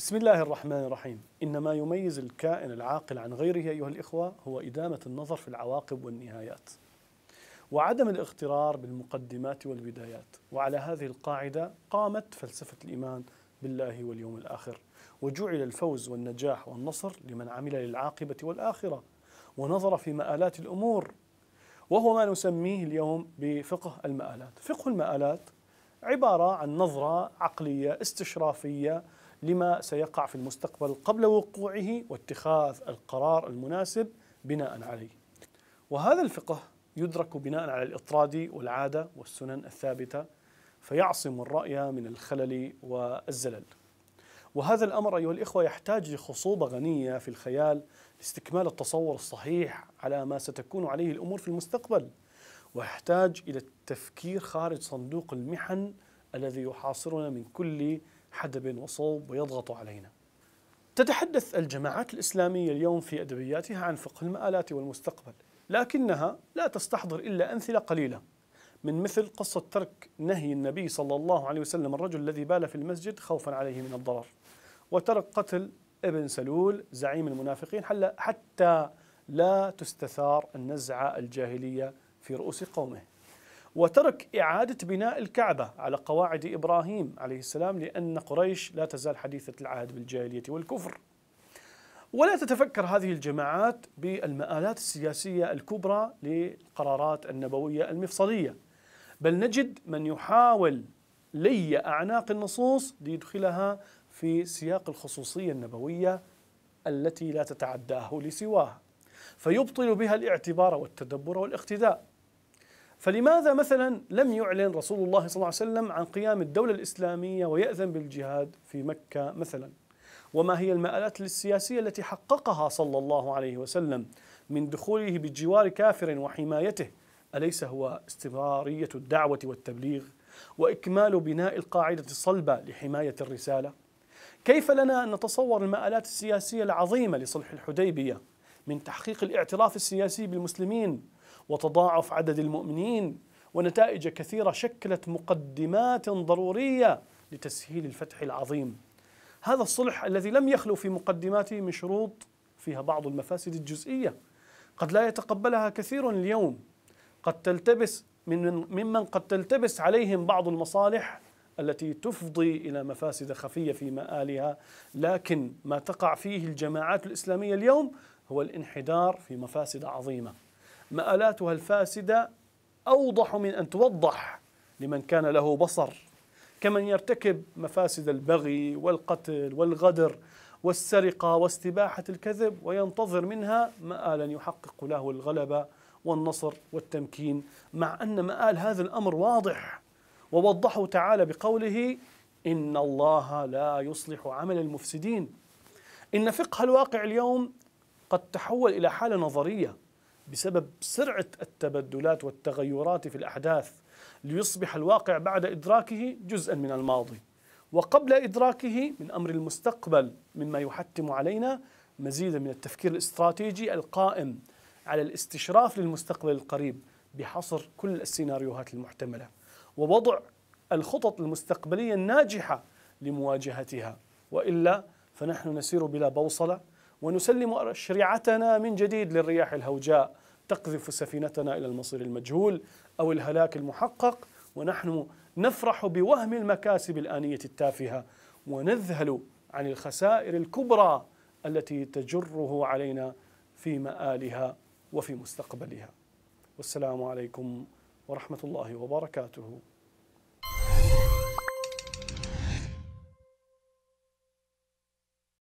بسم الله الرحمن الرحيم. إن ما يميز الكائن العاقل عن غيره أيها الإخوة هو إدامة النظر في العواقب والنهايات وعدم الاغترار بالمقدمات والبدايات. وعلى هذه القاعدة قامت فلسفة الإيمان بالله واليوم الآخر وجعل الفوز والنجاح والنصر لمن عمل للعاقبة والآخرة ونظر في مآلات الأمور وهو ما نسميه اليوم بفقه المآلات. فقه المآلات عبارة عن نظرة عقلية استشرافية لما سيقع في المستقبل قبل وقوعه واتخاذ القرار المناسب بناء عليه. وهذا الفقه يدرك بناء على الإطراد والعادة والسنن الثابتة فيعصم الرأي من الخلل والزلل. وهذا الأمر أيها الإخوة يحتاج لخصوبة غنية في الخيال لاستكمال التصور الصحيح على ما ستكون عليه الأمور في المستقبل. ويحتاج إلى التفكير خارج صندوق المحن الذي يحاصرنا من كل حدب وصوب ويضغط علينا. تتحدث الجماعات الإسلامية اليوم في أدبياتها عن فقه المآلات والمستقبل، لكنها لا تستحضر إلا أمثلة قليلة من مثل قصة ترك نهي النبي صلى الله عليه وسلم الرجل الذي بال في المسجد خوفا عليه من الضرر، وترك قتل ابن سلول زعيم المنافقين حتى لا تستثار النزعة الجاهلية في رؤوس قومه. وترك إعادة بناء الكعبة على قواعد إبراهيم عليه السلام لأن قريش لا تزال حديثة العهد بالجاهلية والكفر. ولا تتفكر هذه الجماعات بالمآلات السياسية الكبرى للقرارات النبوية المفصلية. بل نجد من يحاول لي أعناق النصوص ليدخلها في سياق الخصوصية النبوية التي لا تتعداه لسواها. فيبطل بها الاعتبار والتدبر والاقتداء. فلماذا مثلا لم يعلن رسول الله صلى الله عليه وسلم عن قيام الدولة الإسلامية ويأذن بالجهاد في مكة مثلا؟ وما هي المآلات السياسية التي حققها صلى الله عليه وسلم من دخوله بجوار كافر وحمايته؟ أليس هو استمرارية الدعوة والتبليغ وإكمال بناء القاعدة الصلبة لحماية الرسالة؟ كيف لنا أن نتصور المآلات السياسية العظيمة لصلح الحديبية من تحقيق الاعتراف السياسي بالمسلمين وتضاعف عدد المؤمنين ونتائج كثيرة شكلت مقدمات ضرورية لتسهيل الفتح العظيم. هذا الصلح الذي لم يخلو في مقدماته من شروط فيها بعض المفاسد الجزئية قد لا يتقبلها كثير اليوم قد تلتبس من ممن قد تلتبس عليهم بعض المصالح التي تفضي إلى مفاسد خفية في مآلها، لكن ما تقع فيه الجماعات الإسلامية اليوم هو الانحدار في مفاسد عظيمة. مآلاتها الفاسدة أوضح من أن توضح لمن كان له بصر. كمن يرتكب مفاسد البغي والقتل والغدر والسرقة واستباحة الكذب وينتظر منها مآلا يحقق له الغلبة والنصر والتمكين مع أن مآل هذا الأمر واضح. ووضحه تعالى بقوله إن الله لا يصلح عمل المفسدين. إن فقه الواقع اليوم قد تحول إلى حالة نظرية. بسبب سرعة التبدلات والتغيرات في الأحداث ليصبح الواقع بعد إدراكه جزءا من الماضي. وقبل إدراكه من أمر المستقبل مما يحتم علينا مزيدا من التفكير الاستراتيجي القائم على الاستشراف للمستقبل القريب بحصر كل السيناريوهات المحتملة ووضع الخطط المستقبلية الناجحة لمواجهتها. وإلا فنحن نسير بلا بوصلة ونسلم شريعتنا من جديد للرياح الهوجاء تقذف سفينتنا إلى المصير المجهول أو الهلاك المحقق ونحن نفرح بوهم المكاسب الآنية التافهة ونذهل عن الخسائر الكبرى التي تجره علينا في مآلها وفي مستقبلها. والسلام عليكم ورحمة الله وبركاته.